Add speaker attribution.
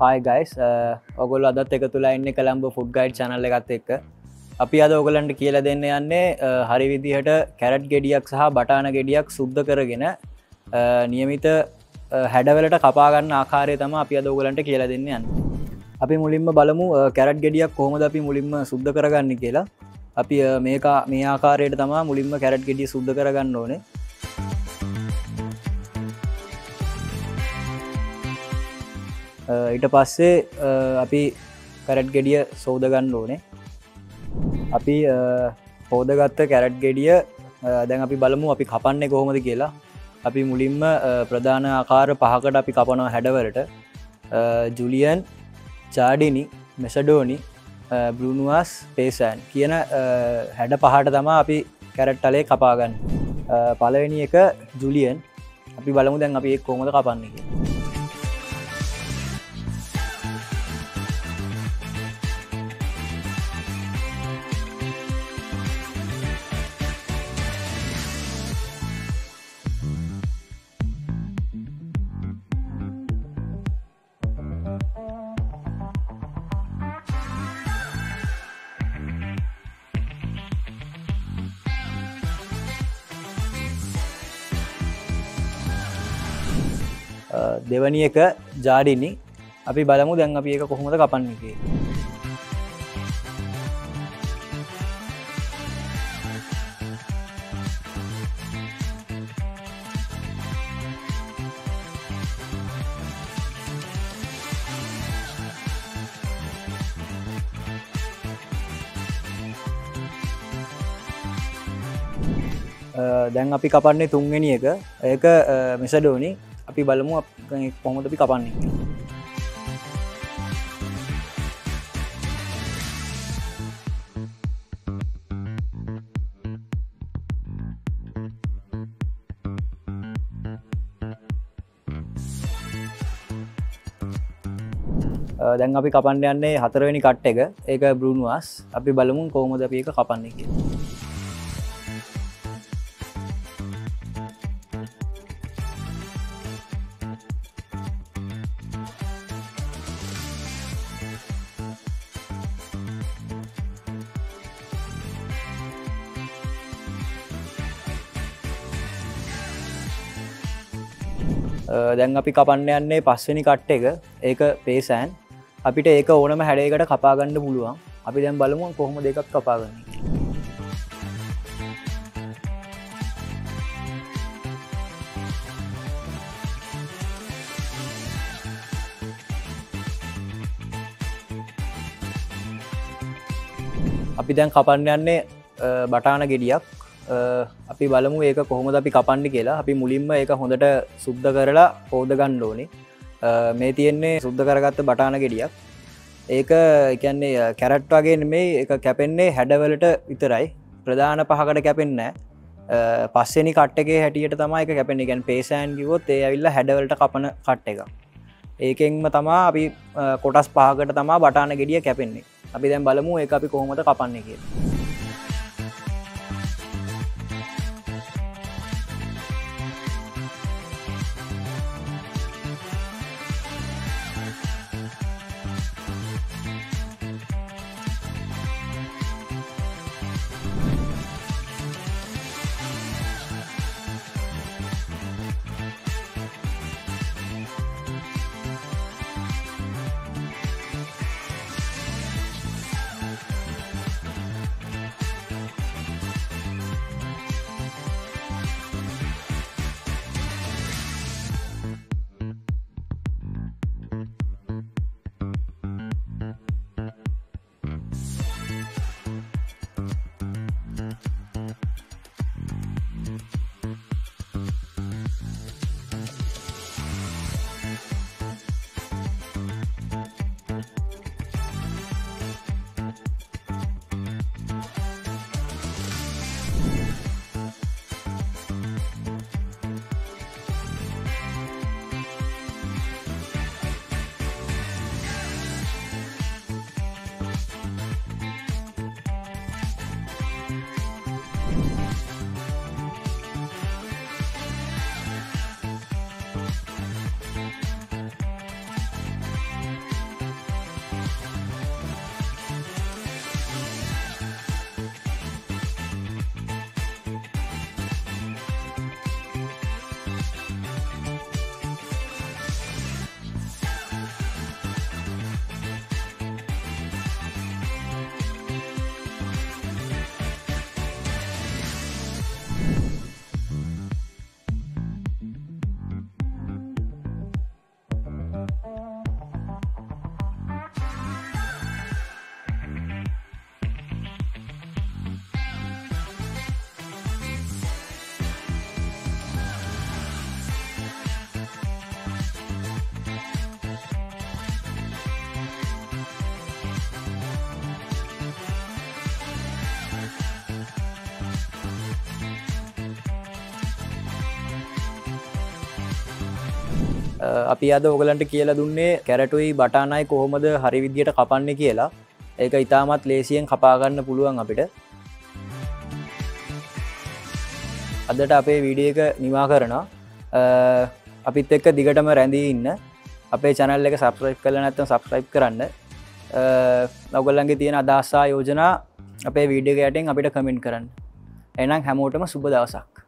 Speaker 1: හයි guys ඔගොල් අදත් එක තුලා එන්න කළම්ඹ ෆුඩ් ගයිඩ් චනල්ල එකත් එක්ක. අපි අද ඔගලන්ට කියල දෙන්න යන්නේ uh, හරි විදිහට කැරට් ගෙඩියක් සහ බටාන ගෙඩියක් සුද්ධ කරගෙන uh, නියමිත uh, හැඩවලට කපාගන්න ආකාරය තම අපි අද ඔගලන්ට කියල දෙන්න යන්න. අපි මුලින්ම බලමු කැරට් ගෙඩියක් කොහොමද අපි මුලින්ම සුද්ධ කරගන්න කියලා. අපි මේක මේ ආකාරයට තමා මුලින්ම කැරට් ගෙඩිය සුද්ධ කරගන්න ඕනේ. ඊට පස්සේ අපි කැරට් ගෙඩිය සෝදගන්න ඕනේ. අපි හෝදගත්ත කැරට් ගෙඩිය දැන් අපි බලමු අපි කපන්නේ කොහොමද කියලා. අපි මුලින්ම ප්‍රධාන ආකාර පහකට අපි කපනවා හැඩවලට. ජුලියන් චාඩිනි මෙසඩෝනි බෘනුවස් පේසෑන් කියන හැඩ පහට තමා අපි කැරට්ටලේ කපාගන්න පලවෙනි එක ජුලියන්. අපි බලමු දැන් අපි කොහොමද කපන්නේ දෙවනි එක ජාඩිනි. අපි බලමු දැන් අපි එක කොහොමද කපන්න එක දැන් අපි කපන්නේ තුන්ගෙන එක. ඒක මෙසඩෝනි. අපි බලමු කොහොමද අපි කපන්නේ දැන් අපි කපන්න යන්නේ හතරවෙනි කට්ට එක. ඒක බෘණවාස් අපි බලමුන් කොහොමද අපි එක කපන්නේ කිය දැන් අපි කපන්න යන්නේ පස්වනි කට්ට එක. ඒක පේසෑන් අපිට ඒක ඕනම හැඩේකට කපාගන්න පුළුවන්. අපි දැන් බලමු කොහොම දෙකක් කපාගන්න අපි දැන් කපන්න යන්නේ බටාන ගෙඩියක්. අපි බලමු ඒක කොහොමද අපි කපන්ඩි කියලා. අපි මුලින්ම ඒක හොඳට සුද්ධ කරලා හෝද ගණ්ඩෝනි මේ තියෙන්නේ සුද්ධ කරගත්ත බටාන ගෙඩියක්. ඒක එකන්නේ කැරට් වගේ මේ එක කැපෙන්නේ හැඩවලට විතරයි. ප්‍රධාන පහකට කැපෙන්න පස්සෙනි කට්ටගේ හැටියට තමයි එක කැපෙන ගැන් පේසෑන් කිවොත් ඒ ඇවිල්ල හැඩවලට කපන කට්ට එක ඒකෙන්ම තමා අපි කොටස් පහකට තමා බටාන ගෙඩිය කැපෙන්නේ. අපි දැන් බලමු ඒ අපි කොහොමද කපන්නේ කියලා. අපි අද ඕගලන්ට කියලා දුන්නේ කැරටුයි බටානයි කොහොමද හරි විදියට කපන්න කියලා. ඒක ඉතාමත් ලේසියෙන් කපාගන්න පුළුවන් අපිට. අදට අපේ විඩිය එක නිවා කරනවා. අපිත් එක්ක දිගටම රැඳී ඉන්න. අපේ චැනල් එක සබස්්‍රයිප් කල නැත්තම සබස්්‍රයිප් කරන්න. නවගල්ලන්ගේ තියෙන අදස්සා යෝජනා අපේ වීඩියෝ ගැටෙන් අපිට කමෙන්ට් කරන්න. එනම් හැමෝටම සුබ දවසක්.